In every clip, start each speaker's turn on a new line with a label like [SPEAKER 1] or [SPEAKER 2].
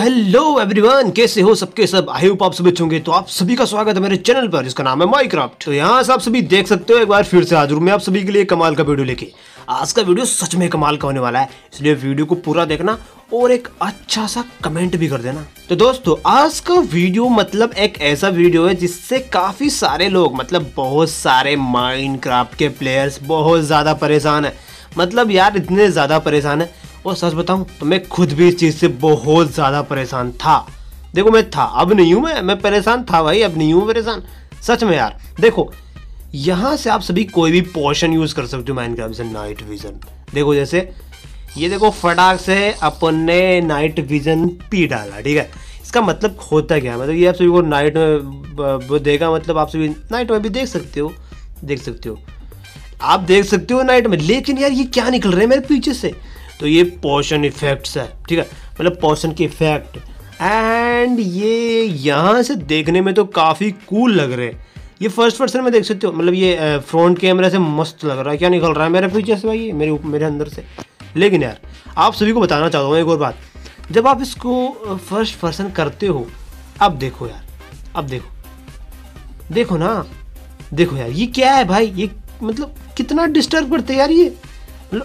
[SPEAKER 1] Hello everyone, कैसे हो सबके सब? आई होप आप सभी होंगे। तो आप सभी का स्वागत है मेरे चैनल पर, जिसका नाम है माइक्राफ्ट तो यहाँ से आप सभी देख सकते हो, एक बार फिर से हाजिर हूँ मैं आप सभी के लिए कमाल का वीडियो लेके। आज का वीडियो सच में कमाल का होने वाला है, इसलिए वीडियो को पूरा देखना और एक अच्छा सा कमेंट भी कर देना। तो दोस्तों, आज का वीडियो मतलब एक ऐसा वीडियो है जिससे काफ़ी सारे लोग मतलब बहुत सारे माइनक्राफ्ट के प्लेयर्स बहुत ज़्यादा परेशान है। मतलब यार, इतने ज़्यादा परेशान है। और सच बताऊँ तो मैं खुद भी इस चीज़ से बहुत ज़्यादा परेशान था। देखो, मैं था, अब नहीं हूँ मैं मैं परेशान था भाई, अब नहीं हूँ परेशान। सच में यार, देखो, यहाँ से आप सभी कोई भी पोर्शन यूज़ कर सकते हो माइनक्राफ्ट से नाइट विजन देखो, जैसे, ये देखो, फटाक से अपन ने नाइट विजन पी डाला, ठीक है? इसका मतलब होता क्या मतलब ये आप सभी को नाइट में देगा मतलब आप सभी नाइट में भी देख सकते हो, देख सकते हो। आप देख सकते हो नाइट में, लेकिन यार ये क्या निकल रहे हैं मेरे पीछे से? तो ये पोशन इफेक्ट्स है, ठीक है? मतलब पोशन के इफ़ेक्ट एंड ये यहाँ से देखने में तो काफ़ी कूल लग रहे हैं। ये फ़र्स्ट पर्सन में देख सकते हो मतलब ये फ्रंट कैमरा से मस्त लग रहा है। क्या निकल रहा है मेरे पीछे से भाई मेरे मेरे अंदर से। लेकिन यार, आप सभी को बताना चाहता हूँ एक और बात। जब आप इसको फ़र्स्ट पर्सन करते हो, अब देखो यार, अब देखो। देखो ना, देखो यार, ये क्या है भाई? ये मतलब कितना डिस्टर्ब करते यार ये?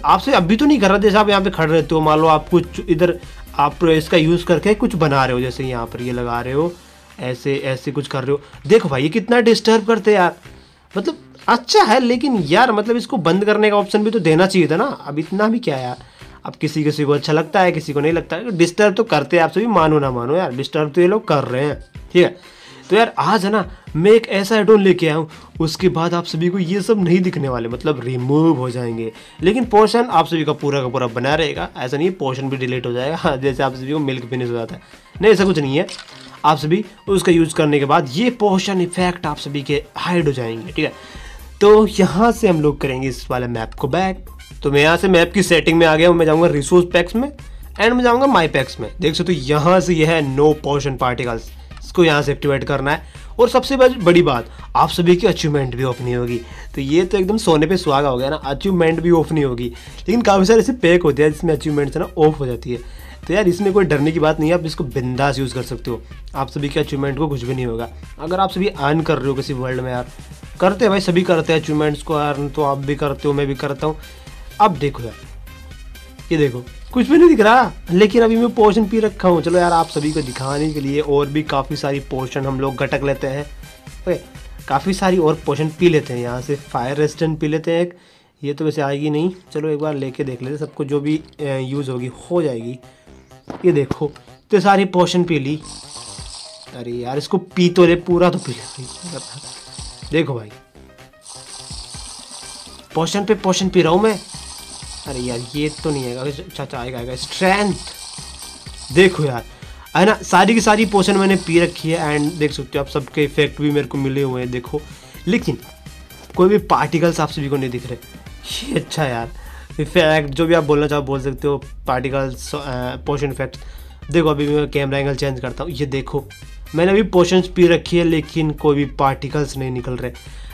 [SPEAKER 1] आपसे अभी तो नहीं कर रहा जैसे आप यहाँ पे खड़े रहते हो, मान लो आप कुछ इधर, आप इसका यूज़ करके कुछ बना रहे हो, जैसे यहाँ पर ये लगा रहे हो, ऐसे ऐसे कुछ कर रहे हो। देखो भाई, ये कितना डिस्टर्ब करते यार। मतलब अच्छा है, लेकिन यार मतलब इसको बंद करने का ऑप्शन भी तो देना चाहिए था ना। अब इतना भी क्या यार। अब किसी किसी को अच्छा लगता है, किसी को नहीं लगता है। डिस्टर्ब तो करते हैं, आप सभी मानो ना मानो यार। डिस्टर्ब तो ये लोग कर रहे हैं, ठीक है? तो यार, आज है ना, मैं एक ऐसा एडोन लेके आया हूँ, उसके बाद आप सभी को ये सब नहीं दिखने वाले मतलब रिमूव हो जाएँगे। लेकिन पोर्शन आप सभी का पूरा का पूरा बना रहेगा, ऐसा नहीं पोर्शन भी डिलीट हो जाएगा। हाँ जैसे आप सभी को मिल्क फिनिश हो जाता है नहीं, ऐसा कुछ नहीं है। आप सभी उसका यूज़ करने के बाद ये पोर्शन इफ़ेक्ट आप सभी के हाइड हो जाएँगे, ठीक है? तो यहाँ से हम लोग करेंगे इस वाले मैप को बैक तो मैं यहाँ से मैप की सेटिंग में आ गया हूँ, मैं जाऊँगा रिसोर्स पैक्स में एंड मैं जाऊँगा माई पैक्स में। देख सकते हो तो यहाँ से यह है नो पोर्शन पार्टिकल्स इसको यहाँ से एक्टिवेट करना है। और सबसे बड़ी बात, आप सभी की अचीवमेंट भी ऑफ़ नहीं होगी। तो ये तो एकदम सोने पे सुहागा हो गया ना अचीवमेंट भी ऑफ़ नहीं होगी। लेकिन काफ़ी सारे ऐसे पैक होते हैं जिसमें अचीवमेंट्स है ना ऑफ़ हो जाती है। तो यार, इसमें कोई डरने की बात नहीं है, आप इसको बिंदास यूज़ कर सकते हो। आप सभी के अचीवमेंट को कुछ भी नहीं होगा। अगर आप सभी अर्न कर रहे हो किसी वर्ल्ड में यार, करते हैं भाई, सभी करते हैं अचीवमेंट्स को अर्न तो आप भी करते हो, मैं भी करता हूँ। अब देखो यार ये देखो, कुछ भी नहीं दिख रहा, लेकिन अभी मैं पोर्शन पी रखा हूँ। चलो यार, आप सभी को दिखाने के लिए और भी काफ़ी सारी पोर्शन हम लोग घटक लेते हैं। ओके, काफ़ी सारी और पोर्शन पी लेते हैं, यहाँ से फायर रेजिस्टेंट पी लेते हैं एक। ये तो वैसे आएगी नहीं। चलो एक बार लेके देख लेते सबको जो भी यूज़ होगी, हो जाएगी। ये देखो तो सारी पोर्शन पी ली। अरे यार, इसको पी तो ले पूरा तो पी ले देखो भाई। पोर्शन पे पोर्शन पी रहा हूँ मैं। अरे यार, ये तो नहीं आएगा। अच्छा अच्छा आएगा आएगा। स्ट्रेंथ देखो यार, है ना, सारी की सारी पोशन मैंने पी रखी है एंड देख सकते हो आप, सबके इफ़ेक्ट भी मेरे को मिले हुए हैं, देखो। लेकिन, कोई भी पार्टिकल्स आप सभी को नहीं दिख रहे। ये अच्छा यार। इफ़ेक्ट जो भी आप बोलना चाहो, बोल सकते हो। पार्टिकल्स पोशन इफ़ेक्ट देखो, अभी मैं कैमरा एंगल चेंज करता हूँ। ये देखो मैंने अभी पोशंस पी रखी है, लेकिन कोई भी पार्टिकल्स नहीं निकल रहे।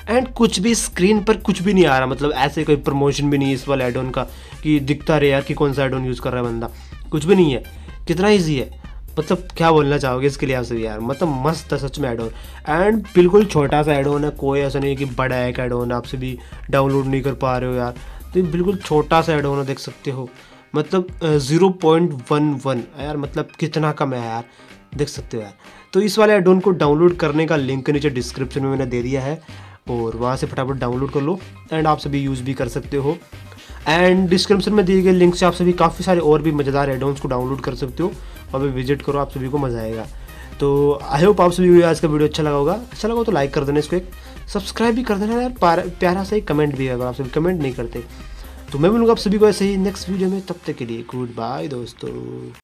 [SPEAKER 1] एंड कुछ भी स्क्रीन पर कुछ भी नहीं आ रहा मतलब ऐसे कोई प्रमोशन भी नहीं है इस वाले एडोन का, कि दिखता रहे यार कि कौन सा एडोन यूज़ कर रहा है बंदा। कुछ भी नहीं है। कितना ईजी है। मतलब क्या बोलना चाहोगे इसके लिए आपसे यार? मतलब मस्त है सच में एडोन एंड बिल्कुल छोटा सा एडोन है, कोई ऐसा नहीं है कि बड़ा एक एडोन है आपसे भी डाउनलोड नहीं कर पा रहे हो यार। तो बिल्कुल छोटा सा एडोन है, देख सकते हो। मतलब ज़ीरो पॉइंट वन वन यार मतलब कितना कम है यार। देख सकते हो यार। तो इस वाले एडोन को डाउनलोड करने का लिंक नीचे डिस्क्रिप्शन में मैंने दे दिया है और वहाँ से फटाफट डाउनलोड कर लो एंड आप सभी यूज़ भी कर सकते हो। एंड डिस्क्रिप्शन में दिए गए लिंक से आप सभी काफ़ी सारे और भी मज़ेदार एडोन्स को डाउनलोड कर सकते हो। और भी विज़िट करो, आप सभी को मज़ा आएगा। तो आई होप आप सभी आज का वीडियो अच्छा लगा होगा। अच्छा लगा तो लाइक कर देना इसको एक। सब्सक्राइब भी कर देना यार, प्यारा सा ही कमेंट भी अगर आप सभी कमेंट नहीं करते। तो मैं मिलूँगा आप सभी को ऐसे ही नेक्स्ट वीडियो में। तब तक के लिए गुड बाय दोस्तों।